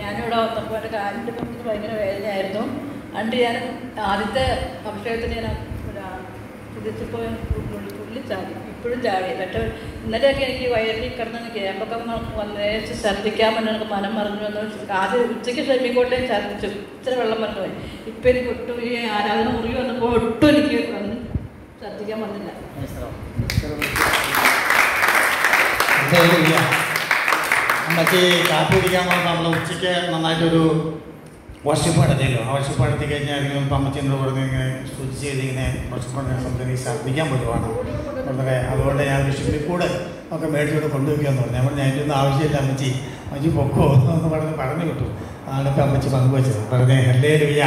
ഞാനിവിടെ വന്നപ്പോൾ എന്റെ കാലിന്റെ പക്കത്ത് ഭയങ്കര വേദനയായിരുന്നു. അണ്ട് ഞാൻ ആദ്യത്തെ അഭിഷേകത്തിന് ഞാൻ തിരിച്ചപ്പോൾ പുള്ളി ചാടി ഇപ്പോഴും ചാടി. പക്ഷേ ഇന്നലെയൊക്കെ എനിക്ക് വയറിൽ കിടന്ന് കേൾപ്പൊക്കെ വന്നേച്ച് ഛർദ്ദിക്കാൻ വേണ്ടി എനിക്ക് മനം മറിഞ്ഞു വന്നു ആദ്യം ഉച്ചയ്ക്ക് ശ്രമിക്കോട്ടെ ഛർദ്ദിച്ചു. ഇച്ചിരി വെള്ളം മറന്നു പോയി. ഇപ്പം എനിക്ക് ഒട്ടും ഈ ആരാധന മുറി വന്നപ്പോൾ ഒട്ടും എനിക്ക് വന്ന് ഛർദ്ദിക്കാൻ വന്നില്ല. അമ്മയ്ക്ക് കാപ്പി കുടിക്കാൻ പറഞ്ഞാൽ നമ്മൾ ഉച്ചയ്ക്ക് നന്നായിട്ടൊരു വർഷിപ്പ് നടത്തിയല്ലോ. ആ വർഷിപ്പ് നടത്തി കഴിഞ്ഞാൽ ഇപ്പം അമ്മച്ചിനോട് പറഞ്ഞ് ഇങ്ങനെ സ്തുതി ചെയ്ത് ഇങ്ങനെ വർഷിപ്പ് നമുക്ക് ഛർദ്ദിക്കാൻ പറ്റുവാണ് വളരെ അതുകൊണ്ട് ഞാൻ വിഷുവിൽ കൂടെ ഒക്കെ മേടിച്ചോട് കൊണ്ടുവയ്ക്കാന്ന് പറഞ്ഞു. നമ്മൾ ഞാൻ ഒന്നും ആവശ്യമില്ല അമ്മച്ചി. അമ്മച്ചി പൊക്കോ എന്ന് പറഞ്ഞ് പറഞ്ഞു കിട്ടും അതാണ് ഇപ്പം അമ്മച്ചി പങ്കുവച്ചത്. പറഞ്ഞേ ഹല്ലേ ലുയ്യ.